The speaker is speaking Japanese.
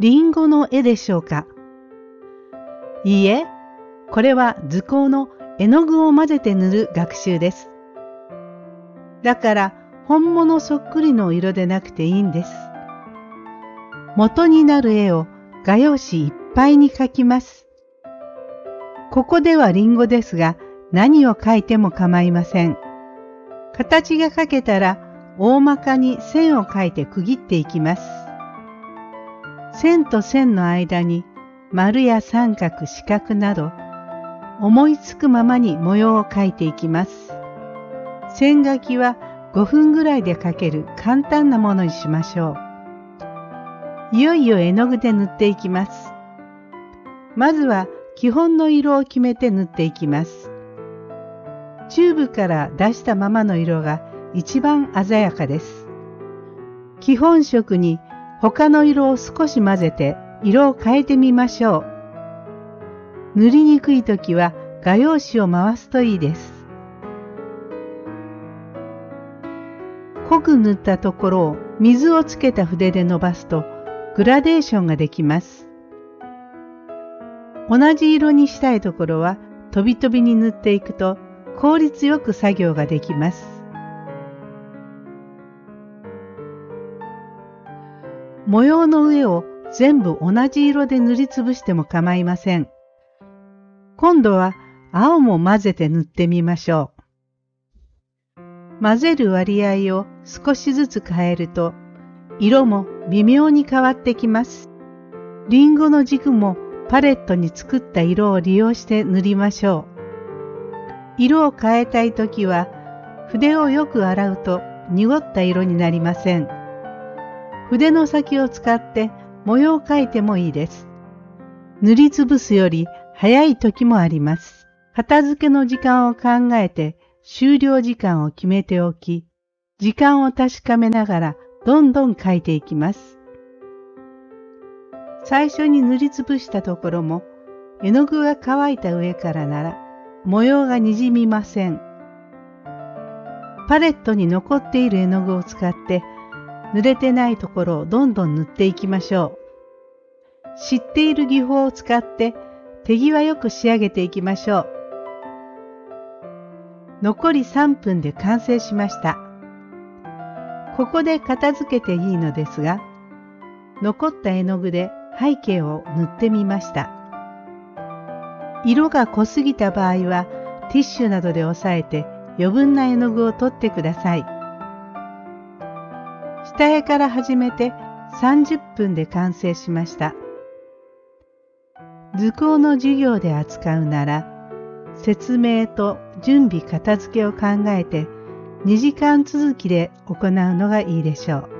リンゴの絵でしょうか？いいえ、これは図工の絵の具を混ぜて塗る学習です。だから本物そっくりの色でなくていいんです。元になる絵を画用紙いっぱいに描きます。ここではリンゴですが何を描いても構いません。形が描けたら大まかに線を描いて区切っていきます。線と線の間に丸や三角、四角など思いつくままに模様を描いていきます。線書きは5分ぐらいで描ける簡単なものにしましょう。いよいよ絵の具で塗っていきます。まずは基本の色を決めて塗っていきます。チューブから出したままの色が一番鮮やかです。基本色に他の色を少し混ぜて色を変えてみましょう。塗りにくい時は画用紙を回すといいです。濃く塗ったところを水をつけた筆で伸ばすとグラデーションができます。同じ色にしたいところは飛び飛びに塗っていくと効率よく作業ができます。模様の上を全部同じ色で塗りつぶしても構いません。今度は青も混ぜて塗ってみましょう。混ぜる割合を少しずつ変えると色も微妙に変わってきます。リンゴの軸もパレットに作った色を利用して塗りましょう。色を変えたいときは筆をよく洗うと濁った色になりません。筆の先を使って模様を描いてもいいです。塗りつぶすより早い時もあります。片付けの時間を考えて終了時間を決めておき、時間を確かめながらどんどん書いていきます。最初に塗りつぶしたところも絵の具が乾いた上からなら模様がにじみません。パレットに残っている絵の具を使って濡れてないところをどんどん塗っていきましょう。知っている技法を使って手際よく仕上げていきましょう。残り3分で完成しました。ここで片付けていいのですが、残った絵の具で背景を塗ってみました。色が濃すぎた場合はティッシュなどで押さえて余分な絵の具を取ってください。下絵から始めて30分で完成しました。図工の授業で扱うなら説明と準備片付けを考えて2時間続きで行うのがいいでしょう。